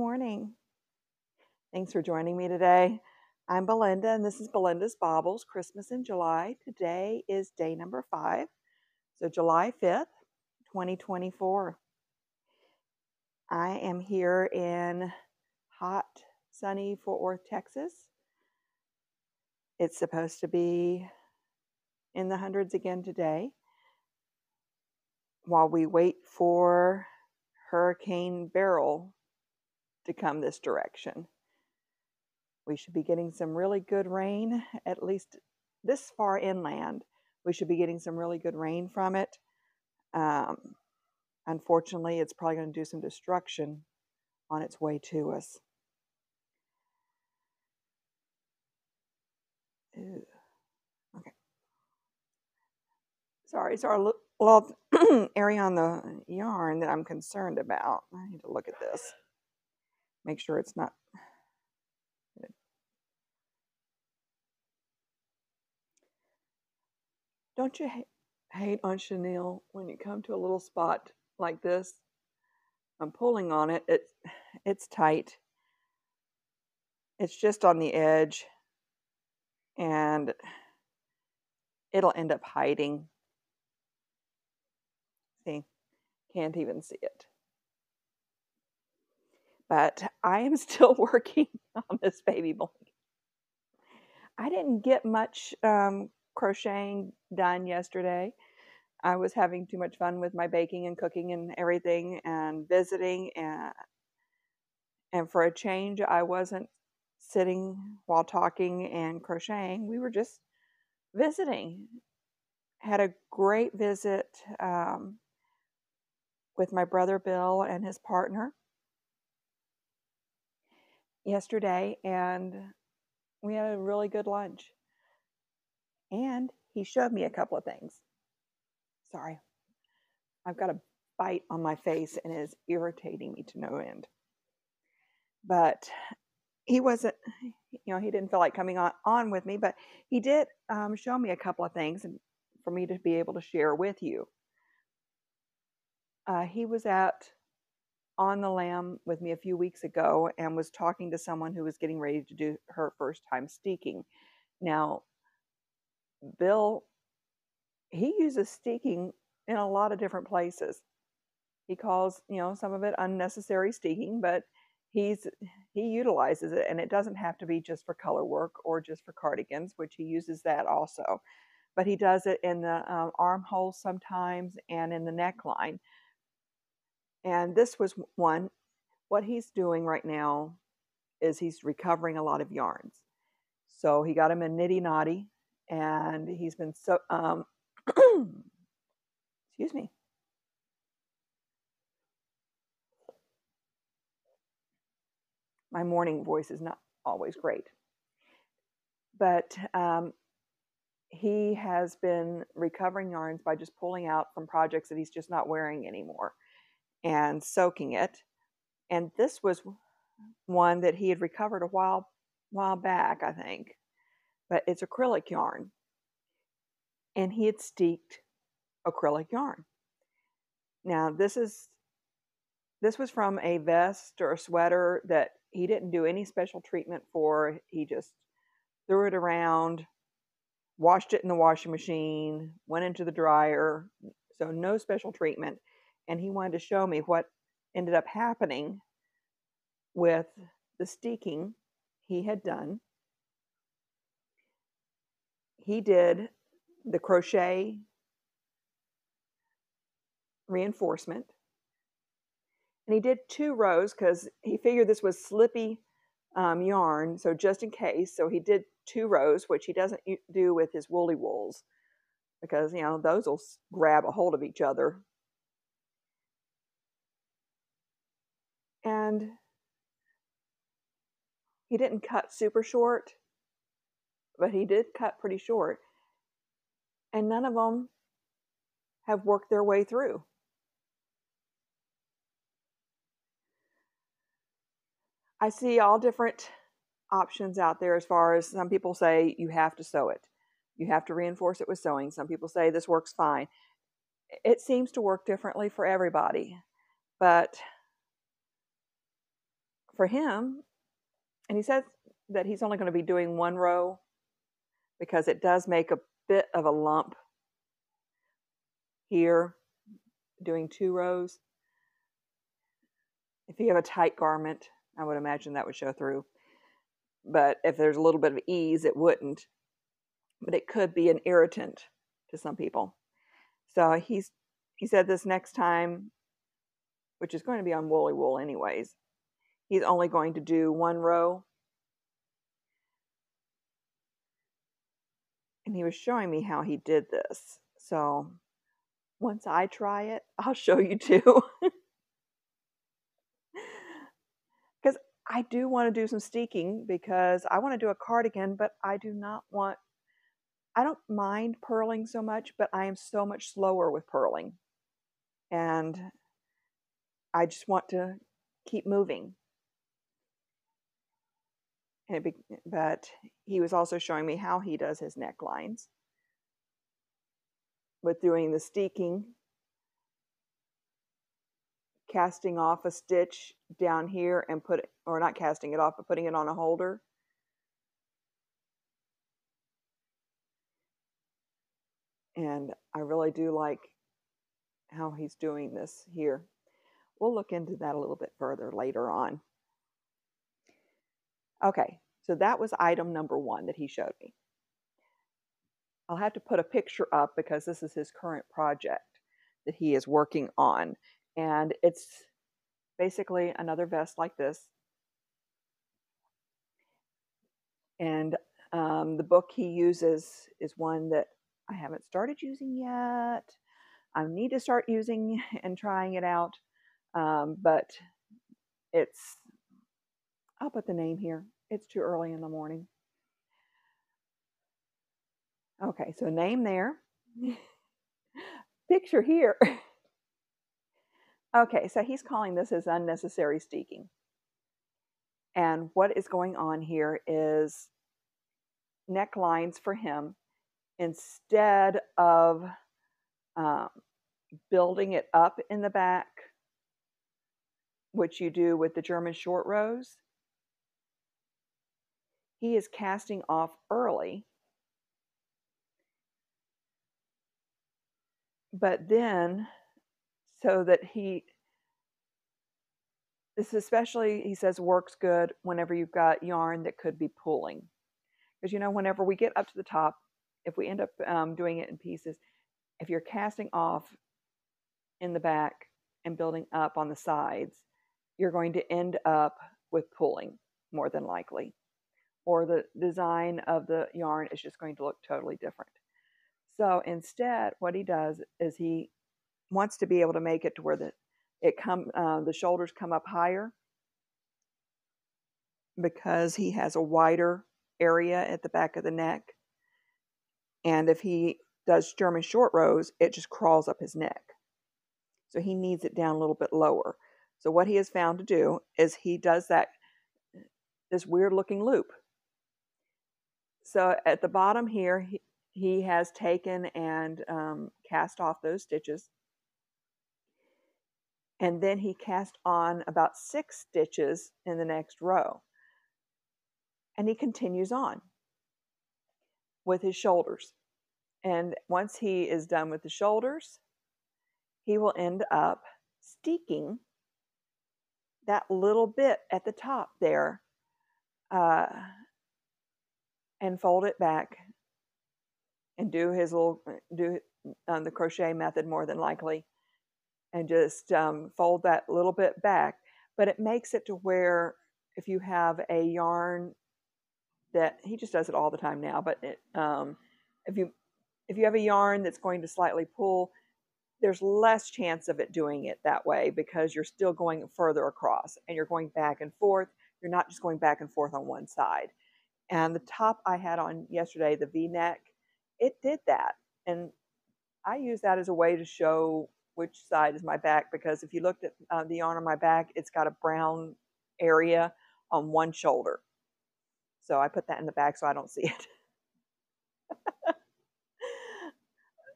morning. Thanks for joining me today. I'm Belinda, and this is Belinda's Baubles Christmas in July. Today is day number five, so July 5th, 2024. I am here in hot, sunny Fort Worth, Texas. It's supposed to be in the hundreds again today while we wait for Hurricane Beryl to come this direction. We should be getting some really good rain, at least this far inland. We should be getting some really good rain from it. Um, unfortunately, it's probably going to do some destruction on its way to us. Ew. Okay. Sorry, it's our little area on the yarn that I'm concerned about. I need to look at this. Make sure it's not. Don't you hate on chenille when you come to a little spot like this? I'm pulling on it. It it's tight. It's just on the edge and it'll end up hiding. See, can't even see it. But I am still working on this baby blanket. I didn't get much um, crocheting done yesterday. I was having too much fun with my baking and cooking and everything and visiting and and for a change I wasn't sitting while talking and crocheting. We were just visiting. Had a great visit um, with my brother Bill and his partner yesterday, and we had a really good lunch. And he showed me a couple of things. Sorry, I've got a bite on my face and it is irritating me to no end. But he wasn't, you know, he didn't feel like coming on, on with me, but he did um, show me a couple of things and for me to be able to share with you. Uh, he was at on the lam with me a few weeks ago and was talking to someone who was getting ready to do her first time steeking. Now, Bill, he uses steeking in a lot of different places. He calls, you know, some of it unnecessary steeking, but he's he utilizes it and it doesn't have to be just for color work or just for cardigans which he uses that also but he does it in the um, armholes sometimes and in the neckline and this was one what he's doing right now is he's recovering a lot of yarns. So he got him a niddy noddy and he's been so um, excuse me. My morning voice is not always great. But um, he has been recovering yarns by just pulling out from projects that he's just not wearing anymore and soaking it. And this was one that he had recovered a while while back, I think. But it's acrylic yarn. And he had steeked acrylic yarn. Now this is this was from a vest or a sweater that he didn't do any special treatment for. He just threw it around, washed it in the washing machine, went into the dryer. So no special treatment. And he wanted to show me what ended up happening with the steeking he had done. He did the crochet reinforcement and he did two rows because he figured this was slippy um, yarn, so just in case. So he did two rows, which he doesn't do with his woolly wools because, you know, those will grab a hold of each other. And he didn't cut super short, but he did cut pretty short. And none of them have worked their way through. I see all different options out there as far as some people say you have to sew it. You have to reinforce it with sewing. Some people say this works fine. It seems to work differently for everybody. But for him, and he says that he's only going to be doing one row because it does make a bit of a lump here doing two rows. If you have a tight garment, I would imagine that would show through. But if there's a little bit of ease, it wouldn't. But it could be an irritant to some people. So he's he said this next time, which is going to be on woolly wool anyways. He's only going to do one row. And he was showing me how he did this. So once I try it, I'll show you too. Because I do want to do some steeking because I want to do a cardigan, but I do not want, I don't mind purling so much, but I am so much slower with purling. And I just want to keep moving. Be, but he was also showing me how he does his necklines with doing the steeking, casting off a stitch down here and put or not casting it off, but putting it on a holder. And I really do like how he's doing this here. We'll look into that a little bit further later on. Okay, so that was item number one that he showed me. I'll have to put a picture up because this is his current project that he is working on. And it's basically another vest like this. And um, the book he uses is one that I haven't started using yet. I need to start using and trying it out. Um, but it's, I'll put the name here. It's too early in the morning. Okay, so name there. Picture here. okay, so he's calling this his unnecessary steeking. And what is going on here is necklines for him instead of um, building it up in the back, which you do with the German short rows. He is casting off early. But then so that he this especially he says works good whenever you've got yarn that could be pulling. Because you know whenever we get up to the top if we end up um, doing it in pieces if you're casting off in the back and building up on the sides you're going to end up with pulling more than likely or the design of the yarn is just going to look totally different so instead, what he does is he wants to be able to make it to where the it come uh, the shoulders come up higher because he has a wider area at the back of the neck. And if he does German short rows, it just crawls up his neck. So he needs it down a little bit lower. So what he has found to do is he does that this weird looking loop. So at the bottom here, he, he has taken and um, cast off those stitches. And then he cast on about six stitches in the next row. And he continues on with his shoulders. And once he is done with the shoulders, he will end up steeking that little bit at the top there uh, and fold it back and do his little do um, the crochet method more than likely and just um, fold that little bit back. But it makes it to where if you have a yarn that he just does it all the time now but it, um, if you if you have a yarn that's going to slightly pull there's less chance of it doing it that way because you're still going further across and you're going back and forth. You're not just going back and forth on one side and the top i had on yesterday the v-neck it did that. And I use that as a way to show which side is my back because if you looked at uh, the yarn on my back, it's got a brown area on one shoulder. So I put that in the back so I don't see it.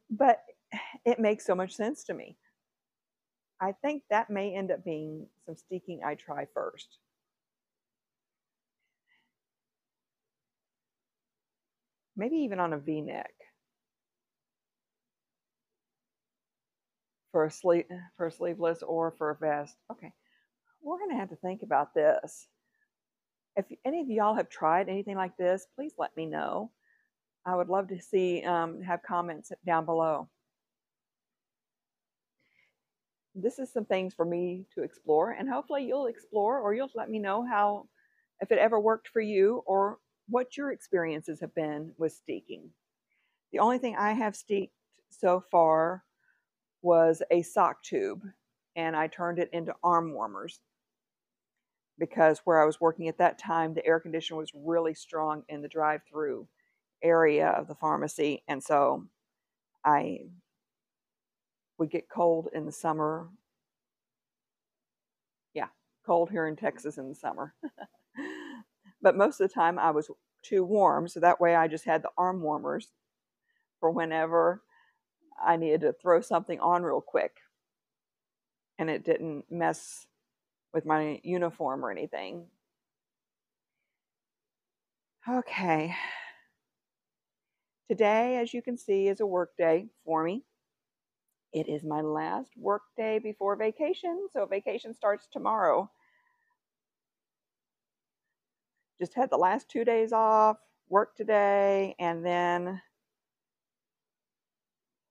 but it makes so much sense to me. I think that may end up being some steeking I try first maybe even on a v-neck. For a sleeve for a sleeveless or for a vest. Okay. We're going to have to think about this. If any of y'all have tried anything like this please let me know. I would love to see um, have comments down below. This is some things for me to explore and hopefully you'll explore or you'll let me know how if it ever worked for you or what your experiences have been with steeking the only thing i have steeked so far was a sock tube and i turned it into arm warmers because where i was working at that time the air conditioner was really strong in the drive through area of the pharmacy and so i would get cold in the summer. Yeah, cold here in Texas in the summer. but most of the time I was too warm, so that way I just had the arm warmers for whenever I needed to throw something on real quick. And it didn't mess with my uniform or anything. Okay. Today, as you can see, is a work day for me. It is my last work day before vacation, so vacation starts tomorrow. Just had the last two days off, work today, and then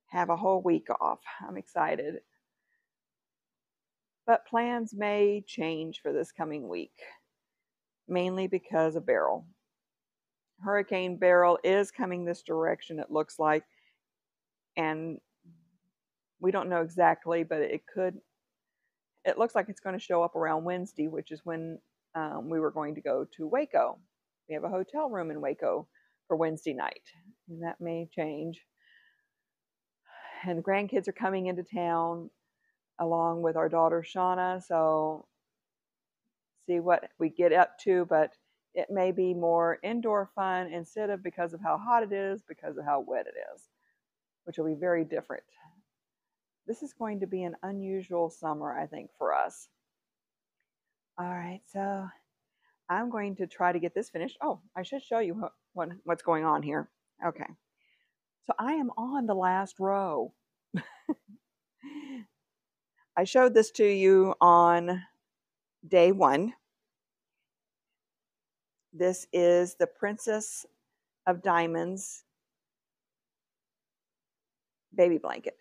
have a whole week off. I'm excited. But plans may change for this coming week, mainly because of Beryl. Hurricane Beryl is coming this direction, it looks like, and we don't know exactly, but it could. It looks like it's going to show up around Wednesday, which is when um, we were going to go to Waco. We have a hotel room in Waco for Wednesday night, and that may change. And the grandkids are coming into town along with our daughter Shauna, so see what we get up to, but it may be more indoor fun instead of because of how hot it is, because of how wet it is, which will be very different this is going to be an unusual summer, I think, for us. All right, so I'm going to try to get this finished. Oh, I should show you what, what what's going on here. Okay, so I am on the last row. I showed this to you on day one. This is the Princess of Diamonds baby blanket.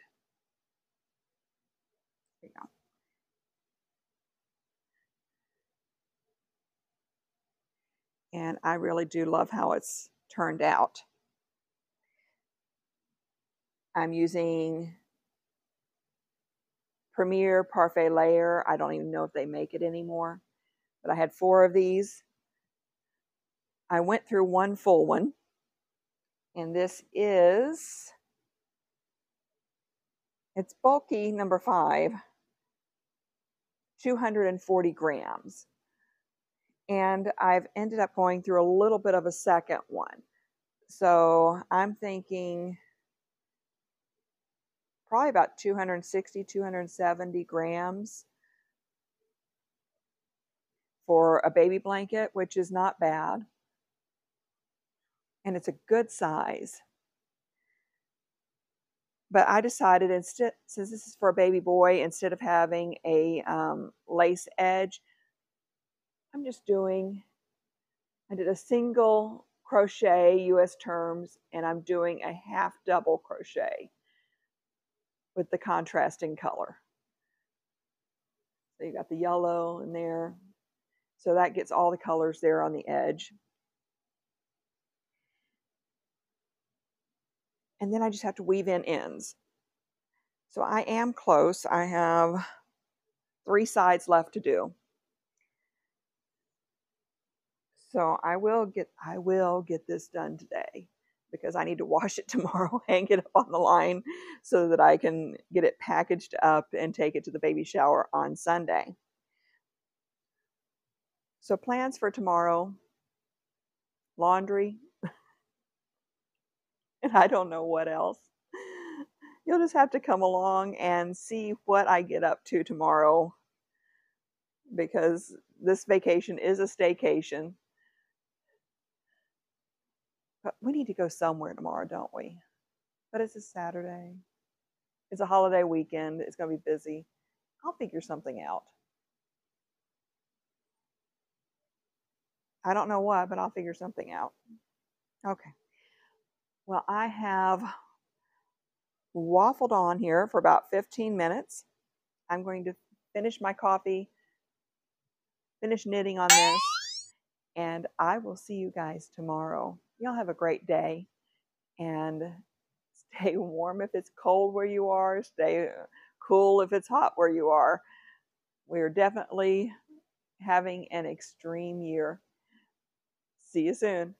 And I really do love how it's turned out. I'm using Premier Parfait Layer. I don't even know if they make it anymore, but I had four of these. I went through one full one, and this is, it's bulky number five, 240 grams and I've ended up going through a little bit of a second one. So I'm thinking probably about 260, 270 grams for a baby blanket, which is not bad. And it's a good size. But I decided instead, since this is for a baby boy, instead of having a um, lace edge, I'm just doing, I did a single crochet US terms and I'm doing a half double crochet with the contrasting color. So you got the yellow in there. So that gets all the colors there on the edge. And then I just have to weave in ends. So I am close. I have three sides left to do. So I will get I will get this done today because I need to wash it tomorrow, hang it up on the line so that I can get it packaged up and take it to the baby shower on Sunday. So plans for tomorrow, laundry, and I don't know what else. You'll just have to come along and see what I get up to tomorrow because this vacation is a staycation But we need to go somewhere tomorrow, don't we? But it's a Saturday. It's a holiday weekend. It's going to be busy. I'll figure something out. I don't know what, but I'll figure something out. Okay. Well, I have waffled on here for about 15 minutes. I'm going to finish my coffee, finish knitting on this, and I will see you guys tomorrow. Y'all have a great day and stay warm if it's cold where you are, stay uh, cool if it's hot where you are. We're definitely having an extreme year. See you soon.